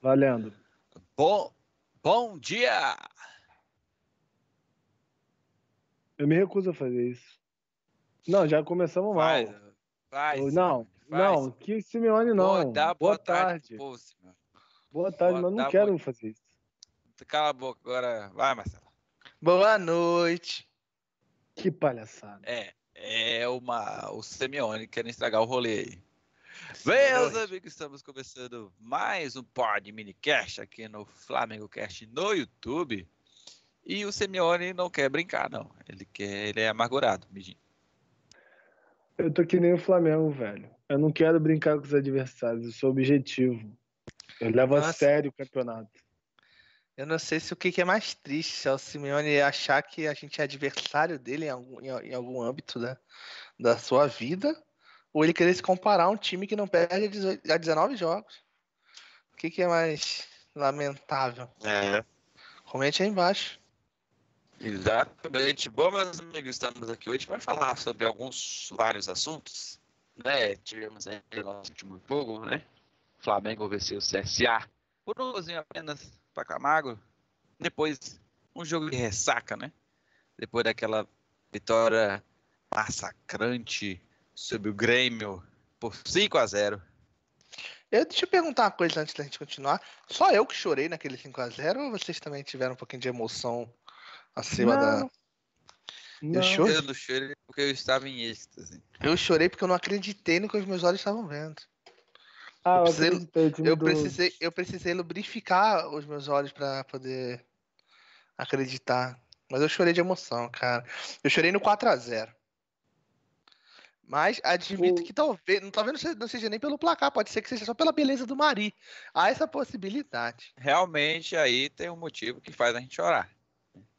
Valendo. Bom, bom dia! Eu me recuso a fazer isso. Não, já começamos Vai, mal. vai. Eu- não, vai, não, que Simeone não. Boa, dá boa, boa tarde. Pô, Simeone. Boa tarde, Boa- mas não dá quero boa- fazer isso. Cala a boca agora. Vai, Marcelo. Boa noite. Que palhaçada. É, é uma, o Simeone querendo estragar o rolê aí. Meus amigos, estamos começando mais um pod minicast aqui no Flamengo Cast no YouTube. E o Simeone não quer brincar, não. Ele quer, ele é amargurado, Mijinho. Eu tô que nem o Flamengo, velho. Eu não quero brincar com os adversários, eu sou objetivo. Eu levo a Nossa. sério o campeonato. Eu não sei se o que que é mais triste, se é o Simeone achar que a gente é adversário dele em algum, em, em algum âmbito da, da sua vida, ou ele querer se comparar a um time que não perde a 18 a 19 jogos. O que que é mais lamentável? É. Comente aí embaixo. Exatamente. Bom, meus amigos, estamos aqui hoje para falar sobre alguns, vários assuntos. Né? Tivemos aí o nosso último jogo, né? Flamengo venceu o CSA por um golzinho apenas para Camargo. Depois, um jogo de ressaca, né? Depois daquela vitória massacrante sobre o Grêmio por 5 a 0 Eu, deixa eu perguntar uma coisa antes da gente continuar. Só eu que chorei naquele 5x0 ou vocês também tiveram um pouquinho de emoção acima Não. da. Não, choro? Eu não chorei porque eu estava em êxtase. Eu chorei porque eu não acreditei no que os meus olhos estavam vendo. Ah, eu eu precisei- Eu do- precisei, eu precisei lubrificar os meus olhos pra poder acreditar. Mas eu chorei de emoção, cara. Eu chorei no 4x0. Mas admito O- que talvez, não- talvez não seja, não seja nem pelo placar, pode ser que seja só pela beleza do Mari. Há essa possibilidade. Realmente aí tem um motivo que faz a gente chorar.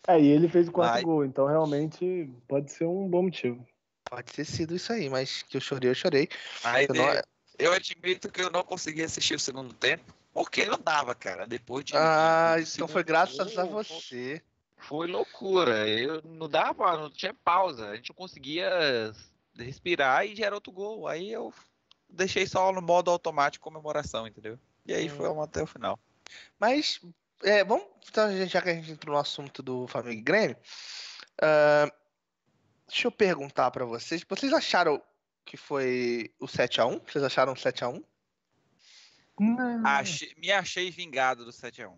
É, e ele fez o quarto Vai. gol, então realmente pode ser um bom motivo. Pode ter sido isso aí, mas que eu chorei, eu chorei. Aí Eu não- eu admito que eu não consegui assistir o segundo tempo, porque não dava, cara. Depois de. Ah, do então foi graças a gol, você. Foi loucura. Eu não dava, não tinha pausa. A gente não conseguia respirar e já era outro gol. Aí eu deixei só no modo automático comemoração, entendeu? E aí Hum. foi até o final. Mas, é, vamos, então, já que a gente entrou no assunto do Flamengo e Grêmio, ah, deixa eu perguntar pra vocês, vocês acharam que foi o 7x1? Vocês acharam 7x1? Achei- me achei vingado do 7x1.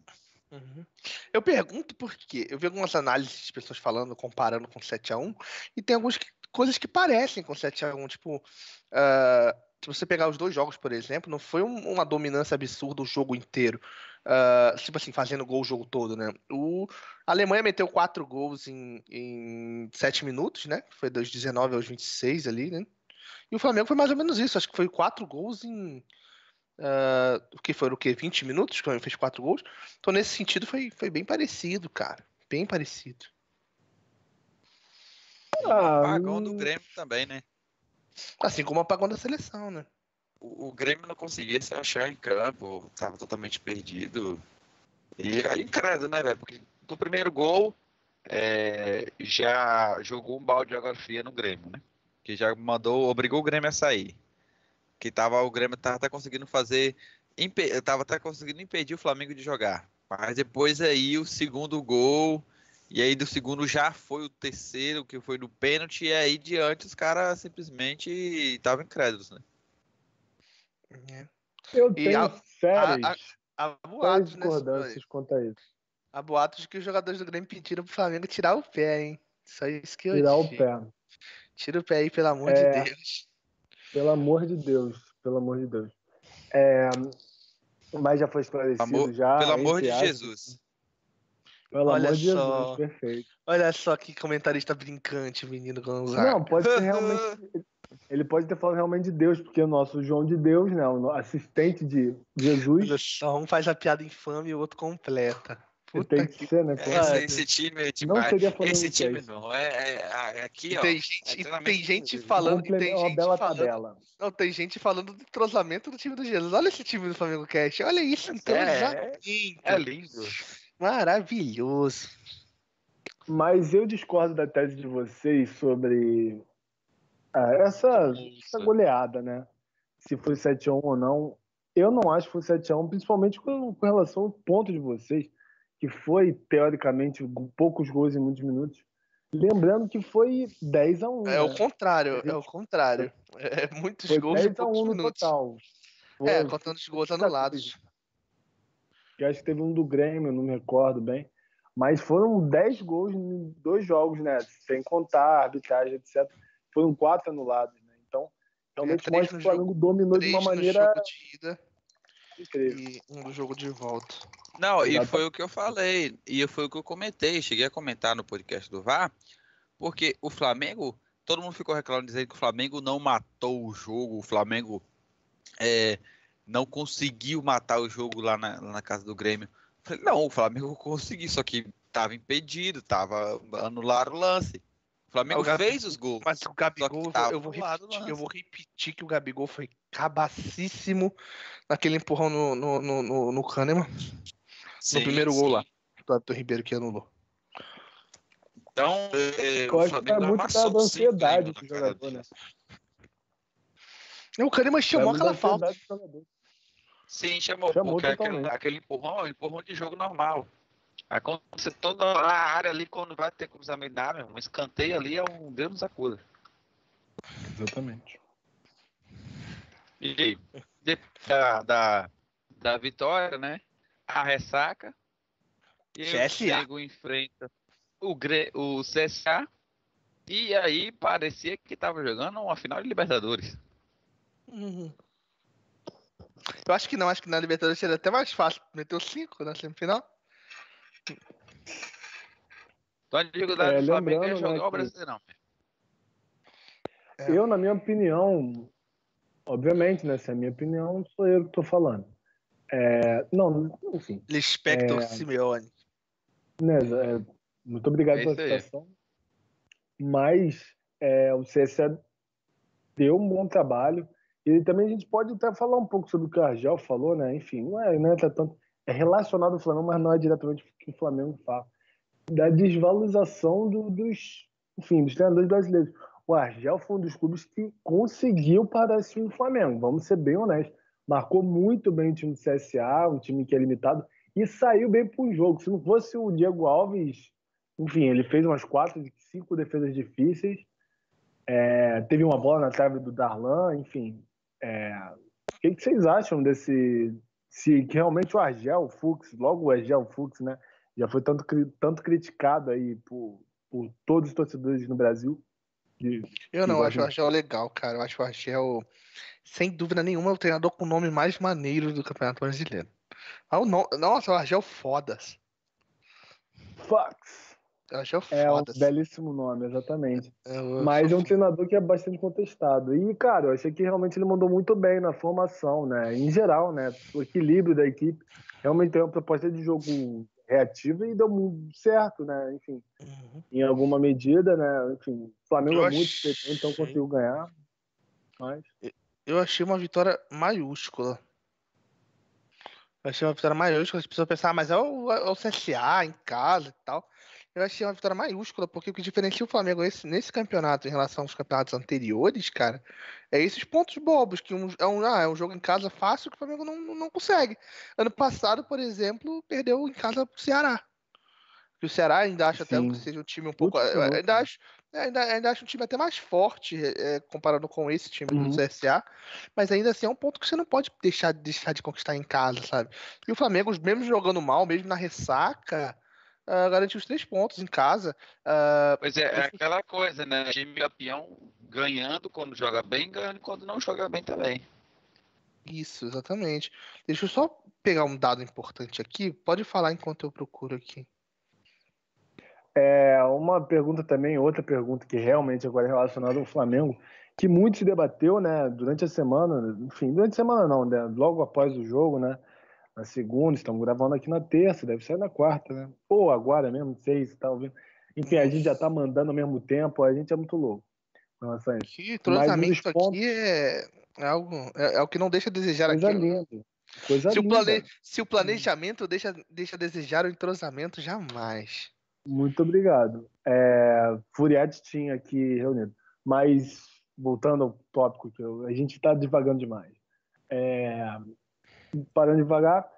Uhum. Eu pergunto porque eu vi algumas análises de pessoas falando, comparando com 7x1, e tem algumas que- coisas que parecem com 7x1, tipo, ah, se você pegar os dois jogos, por exemplo, não foi um- uma dominância absurda o jogo inteiro, ah, tipo assim, fazendo gol o jogo todo, né? O, a Alemanha meteu quatro gols em, em 7 minutos, né? Foi dos 19 aos 26 ali, né? E o Flamengo foi mais ou menos isso, acho que foi quatro gols em. o que foram o quê? 20 minutos? que o Flamengo fez quatro gols. Então, nesse sentido, foi, foi bem parecido, cara. Bem parecido. Ah, Apagão do hum. Grêmio também, né? Assim como o apagão da seleção, né? o, o Grêmio não conseguia se achar em campo, tava totalmente perdido. E aí, credo, né, velho? Porque no primeiro gol é, já jogou um balde de água fria no Grêmio, né? Que já mandou, obrigou o Grêmio a sair. Que tava, o Grêmio tava até conseguindo fazer. impe- Tava até conseguindo impedir o Flamengo de jogar. Mas depois aí o segundo gol. E aí do segundo já foi o terceiro, que foi no pênalti, e aí diante os caras simplesmente estavam incrédulos, né? É. Eu tenho a- sérias, Há sérias boatos, né? discordâncias quanto a isso. Há boatos de que os jogadores do Grêmio pediram pro Flamengo tirar o pé, hein? Só isso que eu Tirar o digo. pé. Tira o pé aí, pelo amor É. de Deus. Pelo amor de Deus. Pelo amor de Deus. É, mas já foi esclarecido Amor- já. Pelo amor de aspas. Jesus. Pelo Olha amor de só. Jesus, perfeito. Olha só que comentarista brincante, menino Gonzaga. Não, pode ser realmente. Ele pode ter falado realmente de Deus, porque o nosso João de Deus, né? O assistente de Jesus, Olha só, um faz a piada infame e o outro completa. Puta tem que que ser, né? Esse, esse time é Não demais. seria Flamengo Esse time Cast. não. É, é- é- aqui, E ó. tem é gente, treinamento tem gente falando, e tem uma gente bela falando, tabela. não, tem gente falando do entrosamento do time do Jesus. Olha esse time do Flamengo Cast. Olha isso, então, É. É lindo. Maravilhoso. Mas eu discordo da tese de vocês sobre ah, essa, essa goleada, né? Se foi 7x1 ou não. eu não acho que foi 7x1, principalmente com, com relação ao ponto de vocês, que foi, teoricamente, poucos gols em muitos minutos. Lembrando que foi 10 a 1 É né? o contrário, é o contrário. É muitos Foi gols em 10 a poucos 1 no minutos. total. Foi, É, contando os gols anulados. Que acho que teve um do Grêmio, não me recordo bem. Mas foram 10 gols em dois jogos, né? Sem contar a arbitragem, etc. Foram quatro anulados, né? Então, realmente três mostra que o Flamengo dominou de uma maneira jogo de ida incrível. e um no jogo de volta. Não, e Exatamente. foi o que eu falei, e foi o que eu comentei, cheguei a comentar no podcast do VAR, porque o Flamengo, todo mundo ficou reclamando dizendo que o Flamengo não matou o jogo, o Flamengo é, não conseguiu matar o jogo lá na, lá na casa do Grêmio. Falei, não, o Flamengo conseguiu, só que estava impedido, tava anularam o lance. O Flamengo Ah, o Gabi- fez os gols. Mas o Gabigol, eu tava vou, repetir, eu vou repetir que o Gabigol foi cabacíssimo naquele empurrão no, no, no, no, no Kahneman, Sim, primeiro gol sim. lá. do Ribeiro que anulou. Então, é, Eu acho que é muito da o ansiedade do jogador, né? o Kahneman chamou aquela falta. Sim, chamou, Chamou porque aquele, aquele empurrão é um empurrão de jogo normal. Acontece toda a área ali, quando vai ter cruzamento na área, um escanteio ali é um Deus nos acuda. Exatamente. E aí, depois da, da, da vitória, né? A ressaca. E o. Diego enfrenta o, o CSA. E aí parecia que tava jogando uma final de Libertadores. Uhum. Eu acho que não, acho que na Libertadores seria até mais fácil. Meteu 5 na semifinal. Então a dificuldade É, do Flamengo é lembrando, né, jogar o que- Brasileirão. É. Eu, na minha opinião, obviamente, né? Se é a minha opinião, sou eu que tô falando. É, não, enfim, Lispector É. Simeone. né, é, muito obrigado É pela citação. Mas é, o CSA deu um bom trabalho. E também a gente pode até falar um pouco sobre o que o Argel falou, né? Enfim, não é, não é tanto. É relacionado ao Flamengo, mas não é diretamente o que o Flamengo fala. Da desvalorização do- dos, enfim, dos treinadores brasileiros. O Argel foi um dos clubes que conseguiu parar esse time do Flamengo. Vamos ser bem honestos. Marcou muito bem o time do CSA, um time que é limitado, e saiu bem para o jogo. Se não fosse o Diego Alves, enfim, ele fez umas quatro, cinco defesas difíceis. É, teve uma bola na trave do Darlan, enfim. É, o que, que vocês acham desse. Se realmente o Argel Fux, logo o Argel Fux, né? Já foi tanto, tanto criticado aí por, por todos os torcedores no Brasil. Eu não Igual acho o Argel legal, cara. Eu acho o Argel, sem dúvida nenhuma, o treinador com o nome mais maneiro do Campeonato Brasileiro. Ah, Nossa, o Argel fodas. Fux! O Argel É um fodas. belíssimo nome, exatamente. Eu- Mas é um treinador que é bastante contestado. E, cara, eu achei que realmente ele mandou muito bem na formação, né? Em geral, né? O equilíbrio da equipe. Realmente tem uma proposta de jogo reativa e deu muito certo, né? Enfim, Uhum. em alguma medida, né? Enfim, o Flamengo Eu é muito achei- então conseguiu ganhar. Mas, Eu achei uma vitória maiúscula. Eu achei uma vitória maiúscula. As pessoas pensaram, ah, mas é o, é o CSA em casa e tal. Eu achei uma vitória maiúscula, porque o que diferencia o Flamengo nesse, nesse campeonato em relação aos campeonatos anteriores, cara, é esses pontos bobos, que um, é, um, ah, é um jogo em casa fácil que o Flamengo não, não, consegue. Ano passado, por exemplo, perdeu em casa pro Ceará. Que o Ceará ainda acha até que seja um time um pouco. Louco. ainda acho, ainda, ainda acho um time até mais forte é, comparando com esse time Uhum. do CSA. Mas ainda assim é um ponto que você não pode deixar, deixar de conquistar em casa, sabe? E o Flamengo, mesmo jogando mal, mesmo na ressaca, ah, garantiu os três pontos em casa. Ah, Pois é, é aquela coisa, né? Time campeão ganhando quando joga bem, ganhando quando não joga bem também. isso, exatamente. Deixa eu só pegar um dado importante aqui. Pode falar enquanto eu procuro aqui. é uma pergunta também, outra pergunta que realmente agora é relacionada ao Flamengo, que muito se debateu, né? Durante a semana, enfim, durante a semana não, né? Logo após o jogo, né? Na segunda, estamos gravando aqui na terça, deve sair na quarta, né? Ou agora mesmo, não sei se tá ouvindo. Enfim, a gente já tá mandando ao mesmo tempo, a gente é muito louco. em relação a isso. Que entrosamento pontos- aqui é, é algo. É, é o que não deixa a desejar Coisa aqui. linda. Coisa Se o, linda. plane... Se o planejamento deixa, deixa a desejar o entrosamento, jamais. Muito obrigado. É, Furiati tinha aqui reunido. Mas, voltando ao tópico, que eu- a gente está divagando demais. É, parando devagar,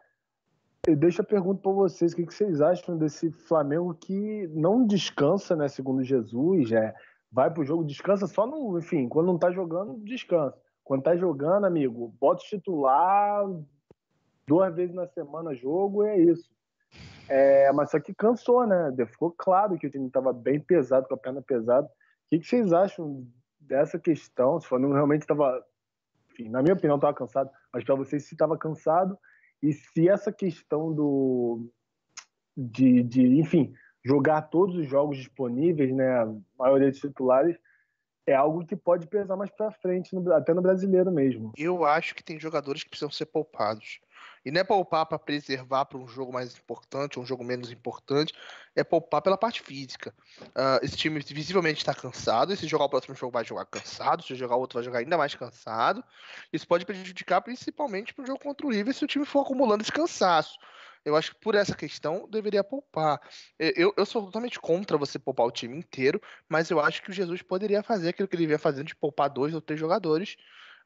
eu deixo a pergunta para vocês: o que, vocês acham desse Flamengo que não descansa, né? Segundo Jesus, é, vai pro jogo, descansa só no. Enfim, quando não tá jogando, descansa. Quando tá jogando, amigo, bota o titular duas vezes na semana jogo e é isso. É, mas só que cansou, né? Ficou claro que o time estava bem pesado, com a perna pesada. O que, que vocês acham dessa questão? Se o Flamengo realmente estava, na minha opinião, estava cansado, mas para vocês se estava cansado e se essa questão do de, de, enfim, jogar todos os jogos disponíveis, né, a maioria dos titulares, é algo que pode pesar mais para frente, até no brasileiro mesmo. Eu acho que tem jogadores que precisam ser poupados. E não é poupar para preservar para um jogo mais importante um jogo menos importante, é poupar pela parte física. Uh, esse time visivelmente está cansado, e se jogar o próximo jogo vai jogar cansado, se jogar o outro vai jogar ainda mais cansado. Isso pode prejudicar principalmente para o jogo contra o River se o time for acumulando esse cansaço. Eu acho que por essa questão deveria poupar. Eu, eu sou totalmente contra você poupar o time inteiro, mas eu acho que o Jesus poderia fazer aquilo que ele vinha fazendo de poupar dois ou três jogadores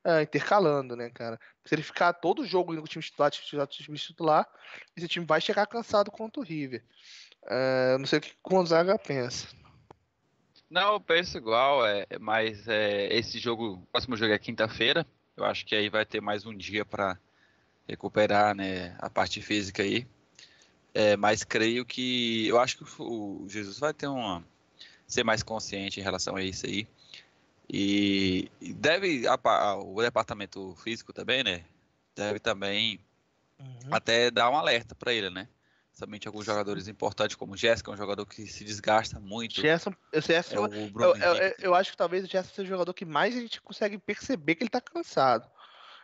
uh, intercalando, né, cara? Se ele ficar todo jogo indo com o time titular, titular, time titular, esse time vai chegar cansado contra o River. Uh, não sei o que o Gonzaga pensa. Não, eu penso igual, é, mas é, esse jogo, o próximo jogo é quinta-feira. Eu acho que aí vai ter mais um dia para recuperar né, a parte física aí. É, mas creio que eu acho que o Jesus vai ter uma ser mais consciente em relação a isso aí. E deve a, o departamento físico também, né? Deve também uhum. até dar um alerta para ele, né? Somente alguns jogadores importantes, como o Jéssica, um jogador que se desgasta muito. Gerson, Gerson, é o Bruno eu, eu, eu, acho que talvez o Gerson seja o jogador que mais a gente consegue perceber que ele tá cansado.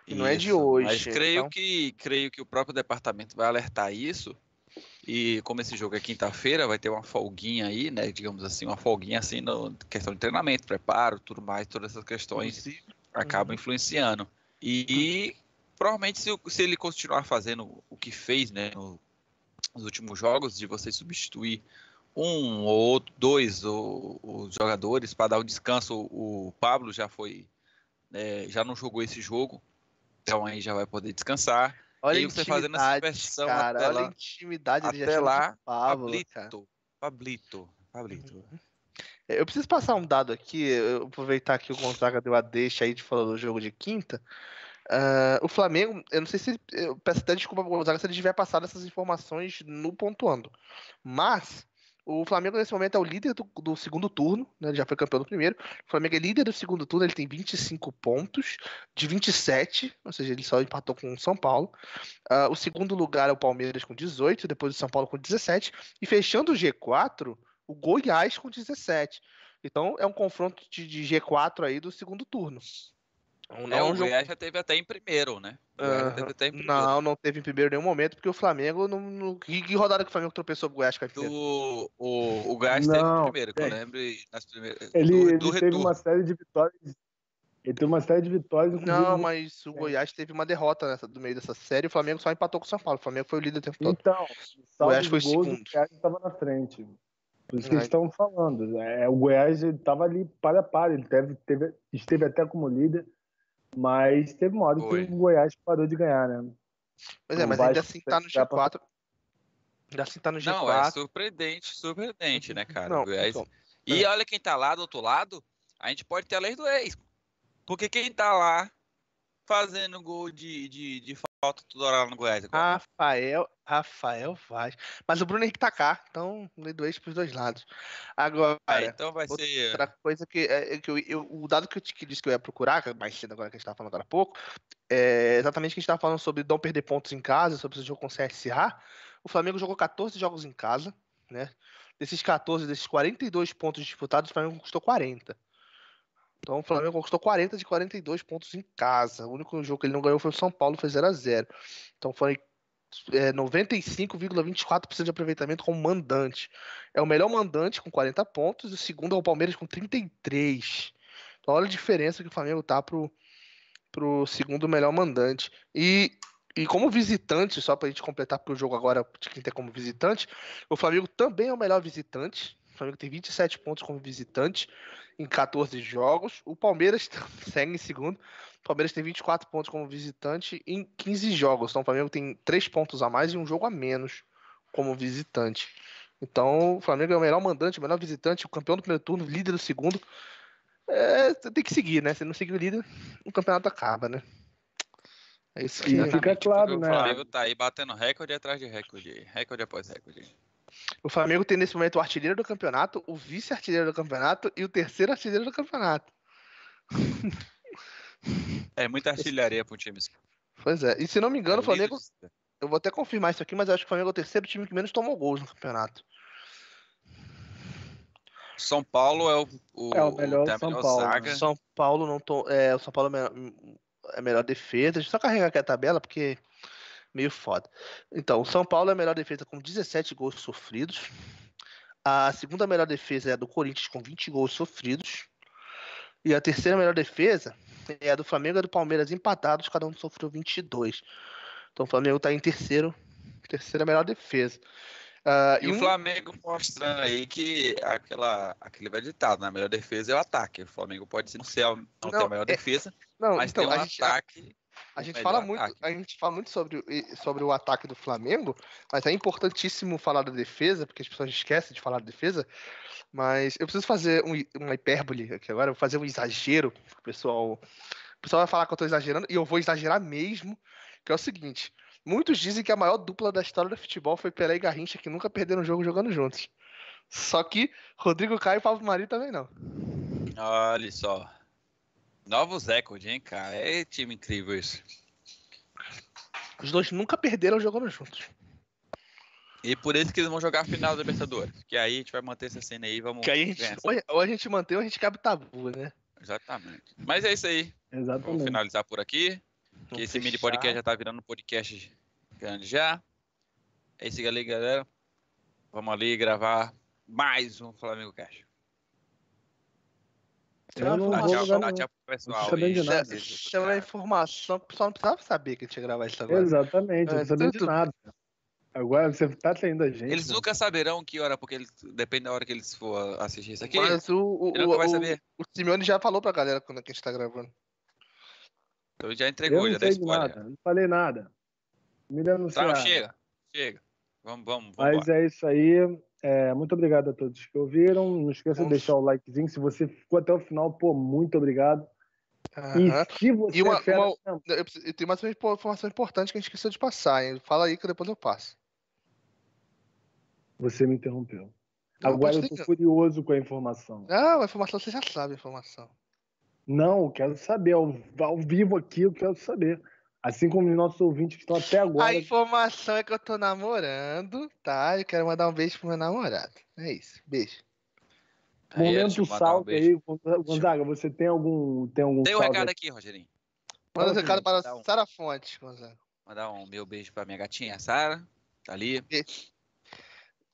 E não é de hoje. Mas creio, então... que, creio que o próprio departamento vai alertar isso e como esse jogo é quinta-feira, vai ter uma folguinha aí, né? Digamos assim, uma folguinha assim na questão de treinamento, preparo, tudo mais, todas essas questões acabam uhum. influenciando. E, e provavelmente se, se, ele continuar fazendo o que fez, né, no, nos últimos jogos, de você substituir um ou dois os jogadores para dar o descanso, o Pablo já foi, né, já não jogou esse jogo, então aí já vai poder descansar. Olha e aí você fazendo essa versão cara, até olha lá. a intimidade até lá, Pablo, Pablito, Pablito, Pablito. Uhum. É, eu preciso passar um dado aqui, aproveitar que o Gonzaga deu a deixa aí de falar do jogo de quinta. Uh, o Flamengo, eu não sei se. Eu peço até desculpa pro Gonzaga se ele tiver passado essas informações no pontuando. Mas o Flamengo, nesse momento, é o líder do, do segundo turno, né? Ele já foi campeão do primeiro. O Flamengo é líder do segundo turno, ele tem 25 pontos, de 27, ou seja, ele só empatou com o São Paulo. Uh, o segundo lugar é o Palmeiras com 18, depois o São Paulo com 17. E fechando o G4, o Goiás com 17. Então é um confronto de, de G4 aí do segundo turno. Não, é, o Goiás já teve até em primeiro, né? Em não, não teve em primeiro em nenhum momento, porque o Flamengo. No, no... Que rodada que o Flamengo tropeçou pro Goiás, cara? Do, o, o Goiás não, teve em primeiro, que eu lembro. Nas primeiras, ele, do, do ele teve uma série de vitórias. Ele teve uma série de vitórias. Não, mas o Goiás teve uma derrota nessa, do meio dessa série. O Flamengo só empatou com o São Paulo. O Flamengo foi o líder o tempo todo. Então, o Goiás foi o segundo. O Goiás estava na frente. Por isso que eles estão falando. É, o Goiás estava ali para a par. Ele teve, teve, esteve até como líder. Mas teve uma hora Foi. que o Goiás parou de ganhar, né? Pois é, mas ainda assim tá no G4. Ainda assim tá no G4. Não, é surpreendente, surpreendente, né, cara? Não, Goiás... Então, e é. olha quem tá lá do outro lado, a gente pode ter a lei do ex. Porque quem tá lá fazendo gol de, de, de falta toda hora no Goiás. Agora. Rafael, Rafael Vaz. Mas o Bruno Henrique tá cá, então lei do ex pros dois lados. Agora, é, então vai outra ser. Outra coisa que, é, é, que eu, eu, o dado que eu te disse que eu ia procurar, é mais cedo agora que a gente tava falando agora há pouco, é exatamente que a gente tava falando sobre não perder pontos em casa, sobre esse jogo com o CSA. O Flamengo jogou 14 jogos em casa, né? Desses 14, desses 42 pontos disputados, o Flamengo conquistou 40. Então o Flamengo conquistou 40 de 42 pontos em casa. O único jogo que ele não ganhou foi o São Paulo, foi 0 a 0 Então foi é, 95,24% de aproveitamento como mandante. É o melhor mandante com 40 pontos e o segundo é o Palmeiras com 33. Então olha a diferença que o Flamengo tá pro, pro segundo melhor mandante. E, e como visitante, só pra gente completar, porque o jogo agora de quem tem como visitante, o Flamengo também é o melhor visitante. O Flamengo tem 27 pontos como visitante em 14 jogos. O Palmeiras segue em segundo, O Palmeiras tem 24 pontos como visitante em 15 jogos. Então o Flamengo tem 3 pontos a mais e um jogo a menos como visitante. Então o Flamengo é o melhor mandante, o melhor visitante, o campeão do primeiro turno, líder do segundo. É, tem que seguir, né? Se não seguir o líder, o campeonato acaba, né? É isso que fica claro, né? O Flamengo tá aí batendo recorde atrás de recorde, recorde após recorde. O Flamengo tem nesse momento o artilheiro do campeonato, o vice-artilheiro do campeonato e o terceiro artilheiro do campeonato. É muita artilharia pro time. Pois é. E se não me engano, o Flamengo. Eu vou até confirmar isso aqui, mas eu acho que o Flamengo é o terceiro time que menos tomou gols no campeonato. São Paulo é o, o, é o melhor, São melhor Paulo. Saga. São Paulo não to... é, o São Paulo é a melhor, é melhor defesa. Deixa eu só carregar aqui a tabela, porque meio foda. Então, o São Paulo é a melhor defesa com 17 gols sofridos. A segunda melhor defesa é a do Corinthians com 20 gols sofridos. E a terceira melhor defesa é a do Flamengo e a do Palmeiras empatados, cada um sofreu 22. Então o Flamengo está em terceiro, terceira melhor defesa. Uh, e, e um... o Flamengo mostrando aí que aquela, aquele velho ditado, né? A melhor defesa é o ataque. O Flamengo pode não, ser, não, não ter a melhor é... defesa, não, mas então, tem um a gente, ataque. A, gente fala ataque. muito, a gente fala muito sobre, sobre o ataque do Flamengo, mas é importantíssimo falar da defesa, porque as pessoas esquecem de falar da defesa. Mas eu preciso fazer um, uma hipérbole aqui agora, vou fazer um exagero. O pessoal, o pessoal vai falar que eu estou exagerando, e eu vou exagerar mesmo, que é o seguinte. Muitos dizem que a maior dupla da história do futebol foi Pelé e Garrincha, que nunca perderam um jogo jogando juntos. Só que Rodrigo Caio e Pablo Mari também não. Olha só. Novos recordes, hein, cara? É time incrível isso. Os dois nunca perderam jogando juntos. E por isso que eles vão jogar a final da Libertadores. Que aí a gente vai manter essa cena aí vamos. Que aí a gente, ou a gente mantém ou a gente cabe tabu, né? Exatamente. Mas é isso aí. Exatamente. Vamos finalizar por aqui. Que esse mini podcast já tá virando um podcast grande já. É isso aí, galera. Vamos ali gravar mais um Flamengo Cash. Eu não vou tchau, tchau, tchau pro pessoal. Chama a informação, o pessoal não precisava saber que a gente ia gravar isso agora. Exatamente, não sabia de nada. Agora você tá traindo a gente. Eles né? nunca saberão que hora, porque eles, depende da hora que eles for assistir isso aqui. Mas o, o, o, vai saber. o, Simeone já falou pra galera quando a gente tá gravando. Então já entregou, já deu spoiler. Nada, não falei nada. Me denunciaram. Tá, chega, chega. Vamos, vamos, vamos. Mas é isso aí. É, muito obrigado a todos que ouviram. Não esqueça de deixar o likezinho. Se você ficou até o final, pô, muito obrigado. Uhum. E se você. E uma, é uma, eu tenho mais uma informação importante que a gente esqueceu de passar, hein? Fala aí que depois eu passo. Você me interrompeu. Agora eu tô ter... curioso com a informação. Não, a informação você já sabe a informação. Não, eu quero saber. Ao, ao vivo aqui, eu quero saber. Assim como os nossos ouvintes que estão até agora. A informação é que eu tô namorando, tá? Eu quero mandar um beijo pro meu namorado. É isso. Beijo. Momento aí, salto um aí, Gonzaga, você tem algum. Tem, algum tem um recado aqui, Rogerinho. Manda um recado para um... Sara Fonte, Gonzaga. Mandar um meu beijo pra minha gatinha, Sara. Tá ali.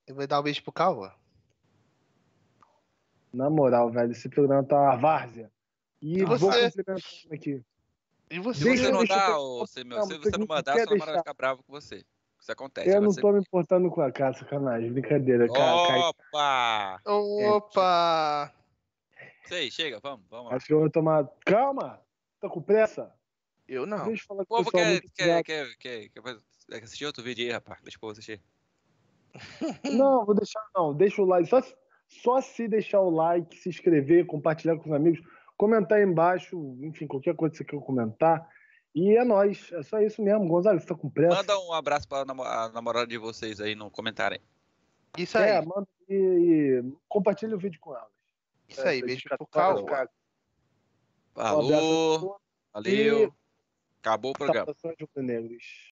Eu vou dar um beijo pro Cauã. Na moral, velho, esse programa tá uma várzea. E, e você? aqui. E você? Se você não dá, você, meu, se você não mandar, sua namorada vai ficar brava com você. Isso acontece. Eu não tô me importando com a cara, sacanagem. Brincadeira, cara. Opa! Opa! Sei, chega, vamos, vamos. Acho que eu vou tomar. Calma! Tá com pressa? Eu não. Deixa eu falar com o povo quer, quer, quer, quer, quer, assistir outro vídeo aí, rapaz? Deixa o povo assistir. Não, vou deixar, não. Deixa o like. Só, só se deixar o like, se inscrever, compartilhar com os amigos comentar aí embaixo, enfim, qualquer coisa que você quer comentar. E é nóis, é só isso mesmo. Gonzalo, você tá com pressa? Manda um abraço para a namorada de vocês aí no comentário. Isso aí. É, manda e, e compartilha o vídeo com elas. Isso é, aí, beijo pro Cal. Falou, valeu, acabou o programa.